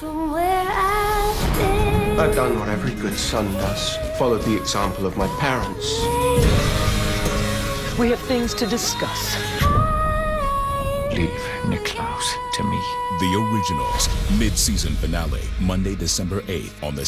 from where I've been. I've done what every good son does. Followed the example of my parents. We have things to discuss. Leave Niklaus to me. The Originals, mid-season finale, Monday, December 8th on the